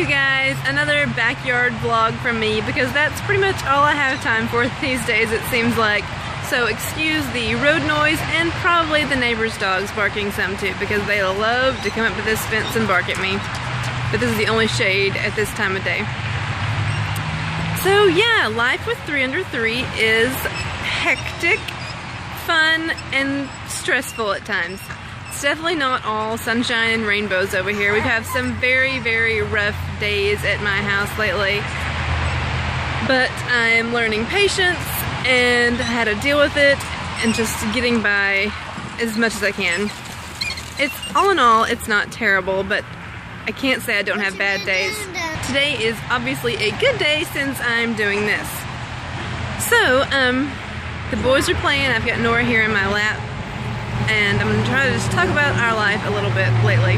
you guys, another backyard vlog from me because that's pretty much all I have time for these days it seems like. So excuse the road noise and probably the neighbor's dogs barking some too because they love to come up to this fence and bark at me. But this is the only shade at this time of day. So yeah, life with 3 under 3 is hectic, fun, and stressful at times. It's definitely not all sunshine and rainbows over here. We've had some very, very rough days at my house lately. But I'm learning patience and how to deal with it and just getting by as much as I can. It's all in all, it's not terrible, but I can't say I don't have bad days. Today is obviously a good day since I'm doing this. So, um, the boys are playing. I've got Nora here in my lap I'm to try to just talk about our life a little bit lately.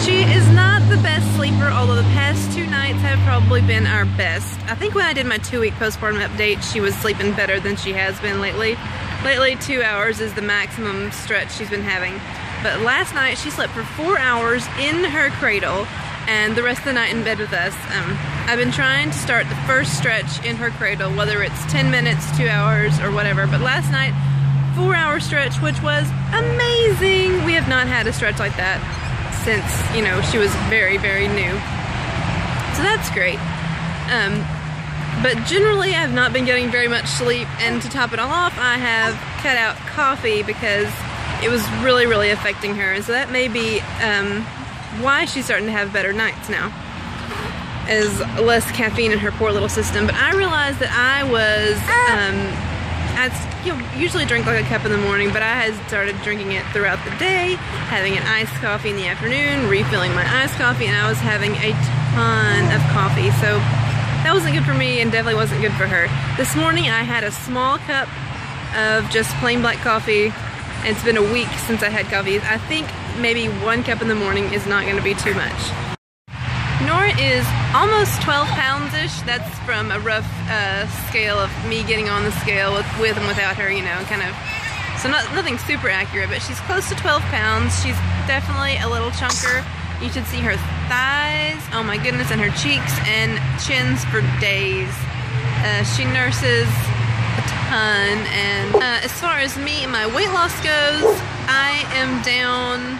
She is not the best sleeper, although the past two nights have probably been our best. I think when I did my two-week postpartum update, she was sleeping better than she has been lately. Lately, two hours is the maximum stretch she's been having. But last night, she slept for four hours in her cradle, and the rest of the night in bed with us. Um, I've been trying to start the first stretch in her cradle, whether it's 10 minutes, two hours, or whatever. But last night, four hour stretch, which was amazing. We have not had a stretch like that since, you know, she was very, very new. So that's great. Um, but generally I've not been getting very much sleep and to top it all off I have cut out coffee because it was really really affecting her and so that may be um, why she's starting to have better nights now is less caffeine in her poor little system but I realized that I was um, I you know, usually drink like a cup in the morning, but I had started drinking it throughout the day, having an iced coffee in the afternoon, refilling my iced coffee, and I was having a ton of coffee. So that wasn't good for me and definitely wasn't good for her. This morning I had a small cup of just plain black coffee. It's been a week since I had coffee. I think maybe one cup in the morning is not going to be too much. Nora is almost 12 pounds-ish. That's from a rough uh, scale of me getting on the scale with, with and without her, you know, kind of. So not, nothing super accurate, but she's close to 12 pounds. She's definitely a little chunker. You should see her thighs, oh my goodness, and her cheeks and chins for days. Uh, she nurses a ton, and uh, as far as me and my weight loss goes, I am down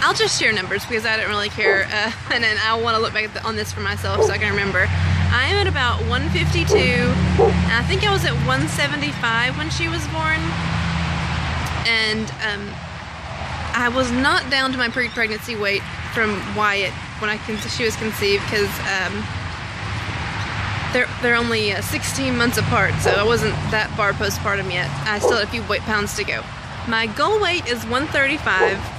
I'll just share numbers because I don't really care, uh, and then I want to look back on this for myself so I can remember. I am at about 152, and I think I was at 175 when she was born, and um, I was not down to my pre-pregnancy weight from Wyatt when I she was conceived because um, they're they're only uh, 16 months apart, so I wasn't that far postpartum yet. I still had a few weight pounds to go. My goal weight is 135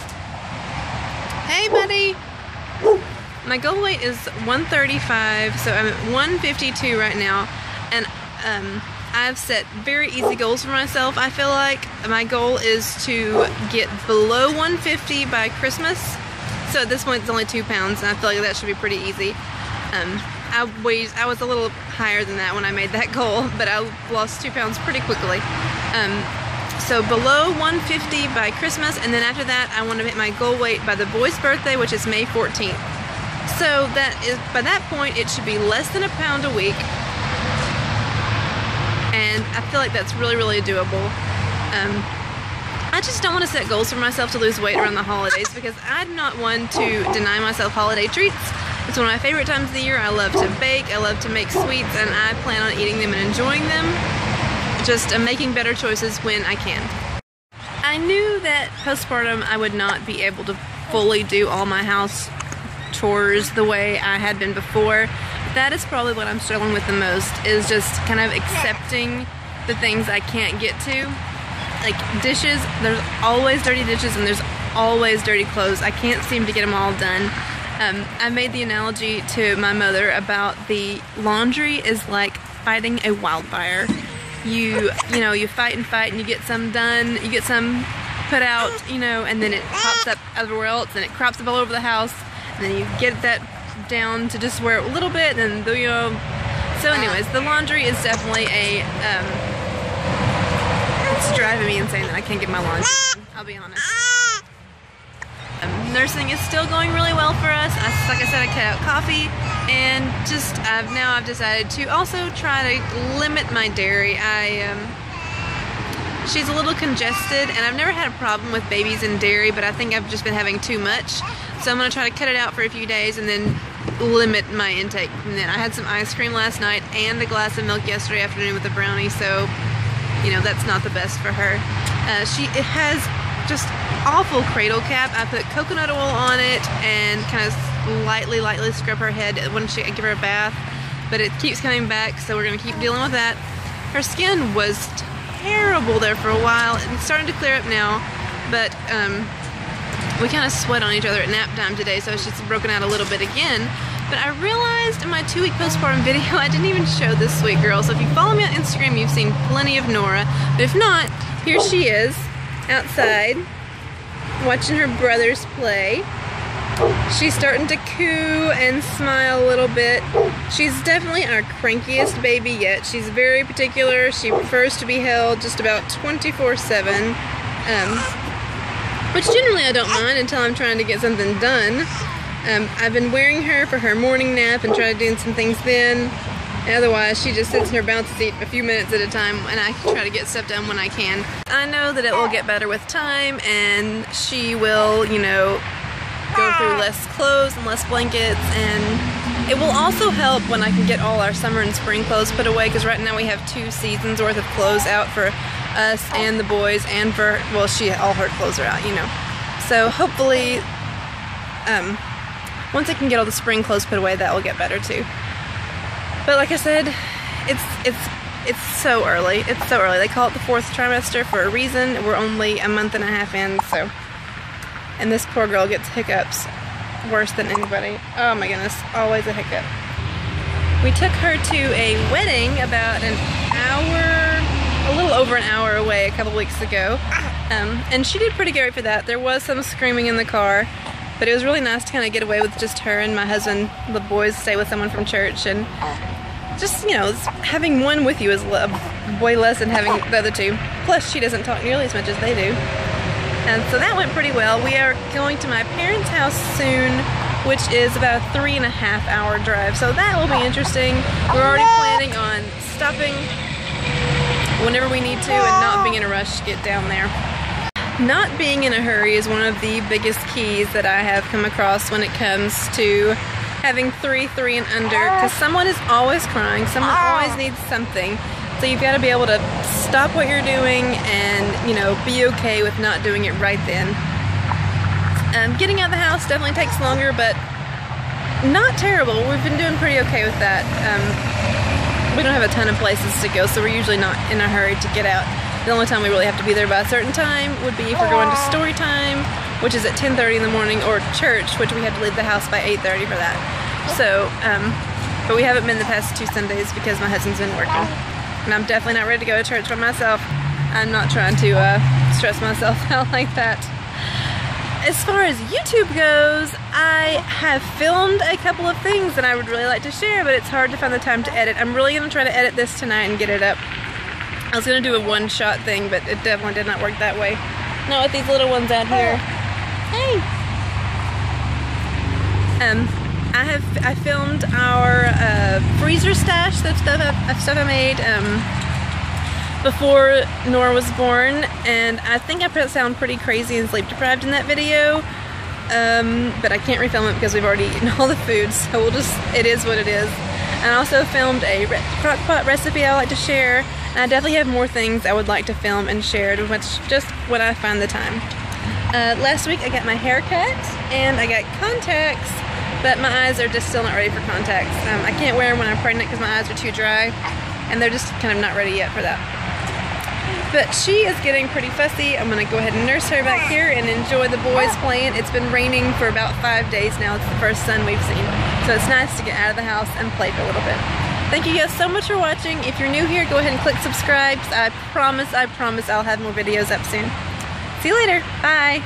Hey, buddy. My goal weight is 135, so I'm at 152 right now, and um, I've set very easy goals for myself. I feel like my goal is to get below 150 by Christmas. So at this point, it's only two pounds, and I feel like that should be pretty easy. Um, I weighed, I was a little higher than that when I made that goal, but I lost two pounds pretty quickly. Um, so below 150 by Christmas, and then after that, I want to hit my goal weight by the boy's birthday, which is May 14th. So that is by that point, it should be less than a pound a week, and I feel like that's really, really doable. Um, I just don't want to set goals for myself to lose weight around the holidays because I'm not one to deny myself holiday treats. It's one of my favorite times of the year. I love to bake, I love to make sweets, and I plan on eating them and enjoying them just uh, making better choices when I can. I knew that postpartum I would not be able to fully do all my house chores the way I had been before. That is probably what I'm struggling with the most is just kind of accepting the things I can't get to. Like dishes, there's always dirty dishes and there's always dirty clothes. I can't seem to get them all done. Um, I made the analogy to my mother about the laundry is like fighting a wildfire you you know you fight and fight and you get some done you get some put out you know and then it pops up everywhere else and it crops up all over the house. And then you get that down to just wear it a little bit and you know so anyways the laundry is definitely a um, it's driving me insane that I can't get my laundry done I'll be honest. Um, nursing is still going really well for us. I, like I said, I cut out coffee, and just I've now I've decided to also try to limit my dairy. I um, she's a little congested, and I've never had a problem with babies and dairy, but I think I've just been having too much. So I'm gonna try to cut it out for a few days and then limit my intake from then. I had some ice cream last night and a glass of milk yesterday afternoon with a brownie, so you know that's not the best for her. Uh, she it has just awful cradle cap. I put coconut oil on it and kind of lightly, lightly scrub her head when she give her a bath, but it keeps coming back, so we're gonna keep dealing with that. Her skin was terrible there for a while. It's starting to clear up now, but um, we kind of sweat on each other at nap time today, so she's broken out a little bit again. But I realized in my two week postpartum video, I didn't even show this sweet girl. So if you follow me on Instagram, you've seen plenty of Nora. But if not, here she is outside watching her brothers play. She's starting to coo and smile a little bit. She's definitely our crankiest baby yet. She's very particular. She prefers to be held just about 24-7. Um, which generally I don't mind until I'm trying to get something done. Um, I've been wearing her for her morning nap and trying to do some things then. Otherwise, she just sits in her bounce seat a few minutes at a time and I try to get stuff done when I can. I know that it will get better with time and she will, you know, go through less clothes and less blankets and it will also help when I can get all our summer and spring clothes put away because right now we have two seasons worth of clothes out for us and the boys and for, well, she, all her clothes are out, you know. So hopefully, um, once I can get all the spring clothes put away, that will get better too. But like I said, it's, it's, it's so early. It's so early. They call it the fourth trimester for a reason. We're only a month and a half in, so. And this poor girl gets hiccups worse than anybody. Oh my goodness, always a hiccup. We took her to a wedding about an hour, a little over an hour away a couple weeks ago. Um, and she did pretty great for that. There was some screaming in the car, but it was really nice to kind of get away with just her and my husband. The boys stay with someone from church and just, you know, having one with you is way less than having the other two. Plus, she doesn't talk nearly as much as they do. And so that went pretty well. We are going to my parents' house soon, which is about a three and a half hour drive. So that will be interesting. We're already planning on stopping whenever we need to and not being in a rush to get down there. Not being in a hurry is one of the biggest keys that I have come across when it comes to having three, three and under, because ah. someone is always crying, someone always ah. needs something. So you've got to be able to stop what you're doing and, you know, be okay with not doing it right then. Um, getting out of the house definitely takes longer, but not terrible. We've been doing pretty okay with that. Um, we don't have a ton of places to go, so we're usually not in a hurry to get out. The only time we really have to be there by a certain time would be if we're going to story time, which is at 10.30 in the morning, or church, which we have to leave the house by 8.30 for that. So, um, but we haven't been the past two Sundays because my husband's been working. And I'm definitely not ready to go to church by myself. I'm not trying to uh, stress myself out like that. As far as YouTube goes, I have filmed a couple of things that I would really like to share, but it's hard to find the time to edit. I'm really going to try to edit this tonight and get it up. I was gonna do a one shot thing, but it definitely did not work that way. Not with these little ones out here. Hey! Um, I have I filmed our uh, freezer stash, that stuff I, stuff I made um, before Nora was born, and I think I sound pretty crazy and sleep deprived in that video. Um, but I can't refilm it because we've already eaten all the food, so we'll just, it is what it is. And I also filmed a crock pot recipe I like to share, I definitely have more things I would like to film and share, which just when I find the time. Uh, last week I got my hair cut and I got contacts, but my eyes are just still not ready for contacts. Um, I can't wear them when I'm pregnant because my eyes are too dry, and they're just kind of not ready yet for that. But she is getting pretty fussy. I'm gonna go ahead and nurse her back here and enjoy the boys playing. It's been raining for about five days now. It's the first sun we've seen. So it's nice to get out of the house and play for a little bit. Thank you guys so much for watching. If you're new here, go ahead and click subscribe. I promise, I promise I'll have more videos up soon. See you later. Bye.